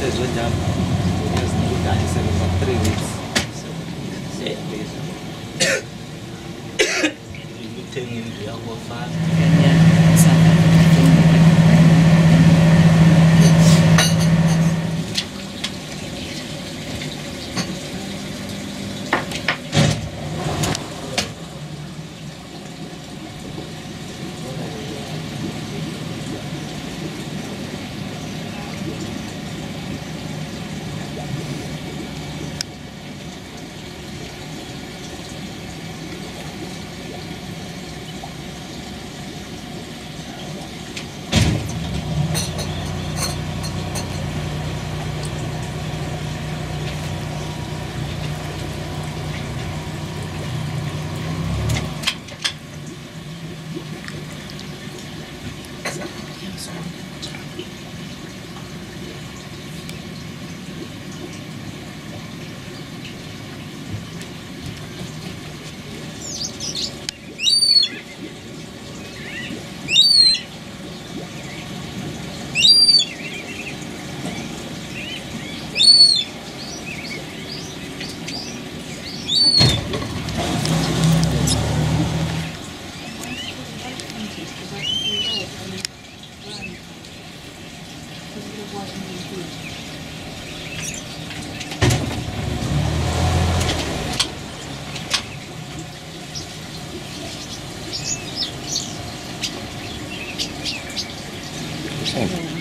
haraka day day msezo njalo uyazinikudaniseleza three weeks. Ikuthenga indlu yakofana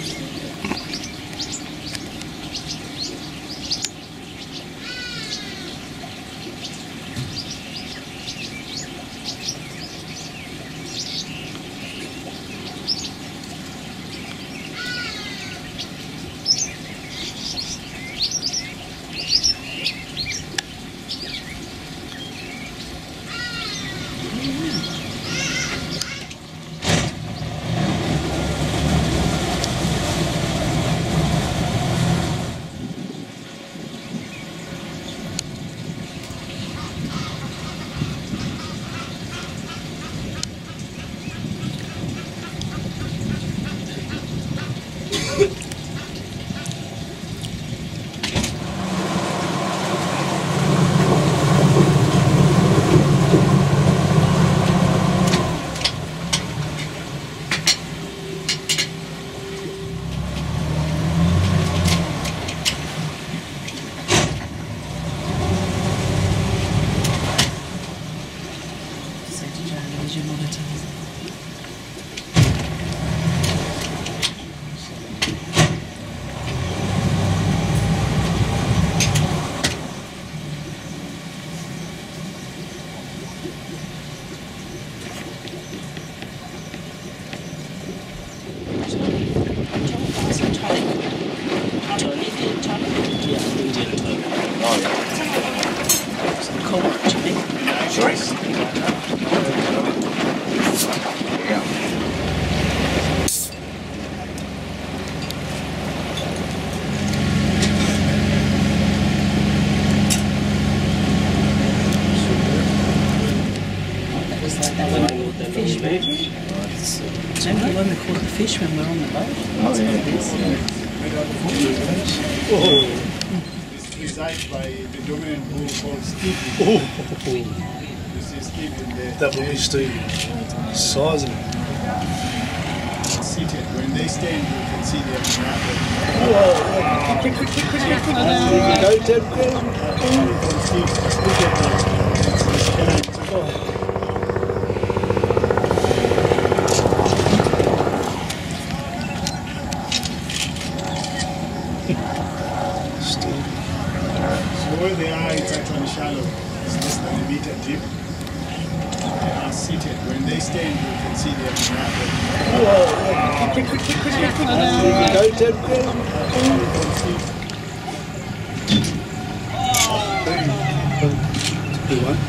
fish, right? Remember when we caught the fish when we were on the boat? It is. It's designed by the dominant bull called Stevie. You see Stevie there. Double Steve. Size of Seated. When they stand, you can see them rapid. Go, Ted. From Steve, look at them. It's this kind. Steve. So where they are, it's actually shallow. It's less than a meter deep. There are seated. When they stand, you can see them rapping. Go, Ted. Go. Good one.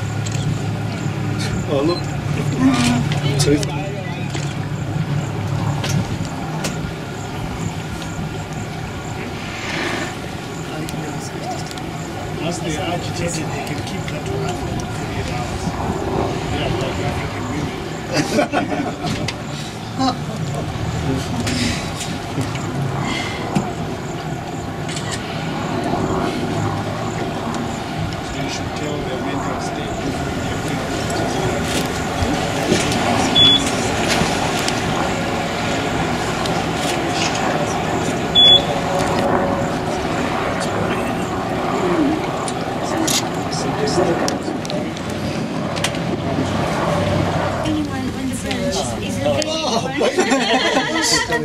Oh, look. Two. Once they're agitated, they can keep that rap for 48 hours. Yeah, like African women. So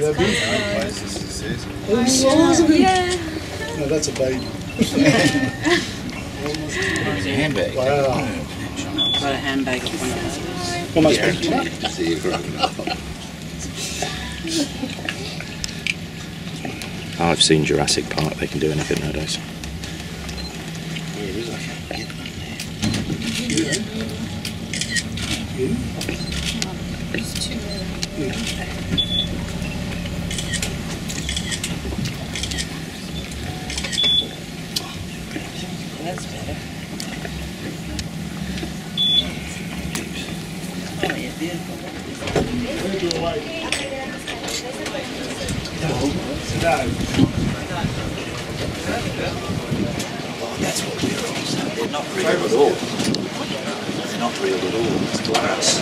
Oh, size of it. Yeah. No, that's a baby. Handbag. Wow. Got a handbag of one of those. Almost picked him up. See you growing up. Oh, I've seen Jurassic Park. They can do anything nowadays. That's better. Oh, yeah, beautiful. Sit down. That's what mirrors are. They're not real at all. Not real at all. It's glass.